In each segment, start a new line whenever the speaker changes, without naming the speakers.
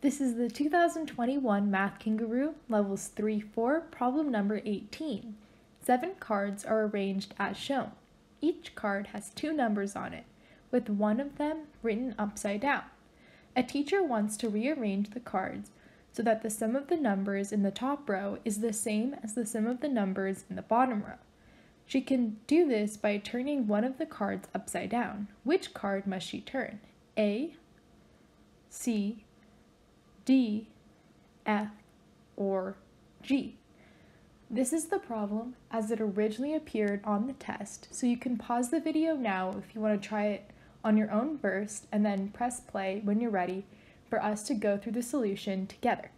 This is the 2021 Math Kangaroo Levels 3-4 problem number 18. Seven cards are arranged as shown. Each card has two numbers on it, with one of them written upside down. A teacher wants to rearrange the cards so that the sum of the numbers in the top row is the same as the sum of the numbers in the bottom row. She can do this by turning one of the cards upside down. Which card must she turn? A, C, D, F, or G. This is the problem as it originally appeared on the test, so you can pause the video now if you want to try it on your own first and then press play when you're ready for us to go through the solution together.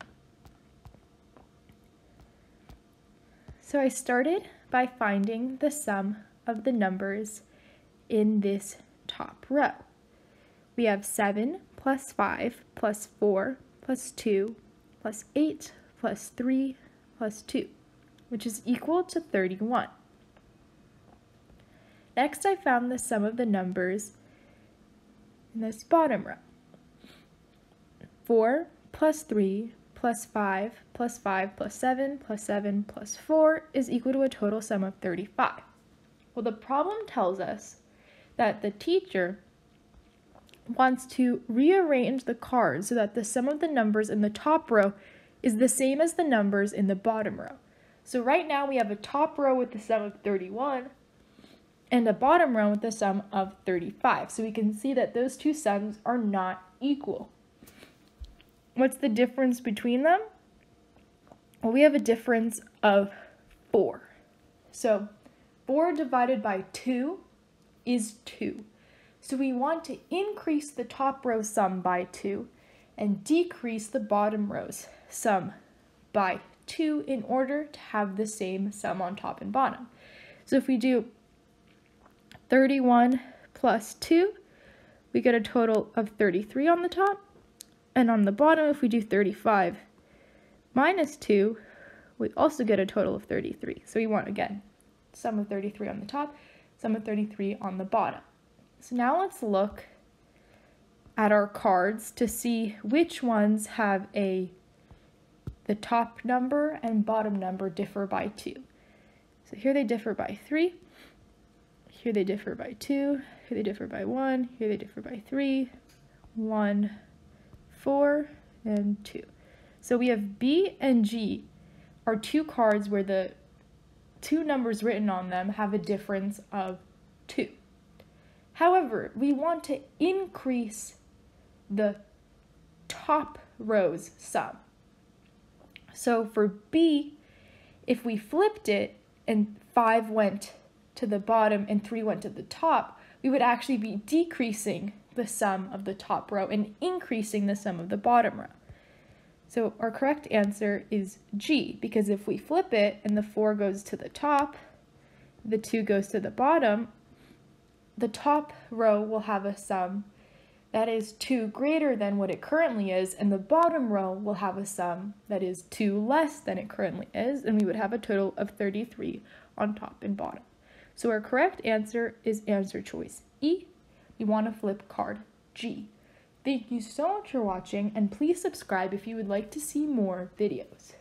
So I started by finding the sum of the numbers in this top row. We have 7 plus 5 plus 4 plus 2 plus 8 plus 3 plus 2, which is equal to 31. Next, I found the sum of the numbers in this bottom row. 4 plus 3 plus 5 plus 5 plus 7 plus 7 plus 4 is equal to a total sum of 35. Well, the problem tells us that the teacher wants to rearrange the cards so that the sum of the numbers in the top row is the same as the numbers in the bottom row. So right now we have a top row with the sum of 31 and a bottom row with the sum of 35. So we can see that those two sums are not equal. What's the difference between them? Well, we have a difference of 4. So 4 divided by 2 is 2. So we want to increase the top row sum by 2 and decrease the bottom row's sum by 2 in order to have the same sum on top and bottom. So if we do 31 plus 2, we get a total of 33 on the top. And on the bottom, if we do 35 minus 2, we also get a total of 33. So we want, again, sum of 33 on the top, sum of 33 on the bottom. So now let's look at our cards to see which ones have a the top number and bottom number differ by 2. So here they differ by 3, here they differ by 2, here they differ by 1, here they differ by 3, 1, 4, and 2. So we have B and G are two cards where the two numbers written on them have a difference of 2. However, we want to increase the top row's sum. So for B, if we flipped it and 5 went to the bottom and 3 went to the top, we would actually be decreasing the sum of the top row and increasing the sum of the bottom row. So our correct answer is G, because if we flip it and the 4 goes to the top, the 2 goes to the bottom, the top row will have a sum that is 2 greater than what it currently is, and the bottom row will have a sum that is 2 less than it currently is, and we would have a total of 33 on top and bottom. So our correct answer is answer choice E. We want to flip card G. Thank you so much for watching, and please subscribe if you would like to see more videos.